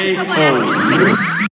Take four.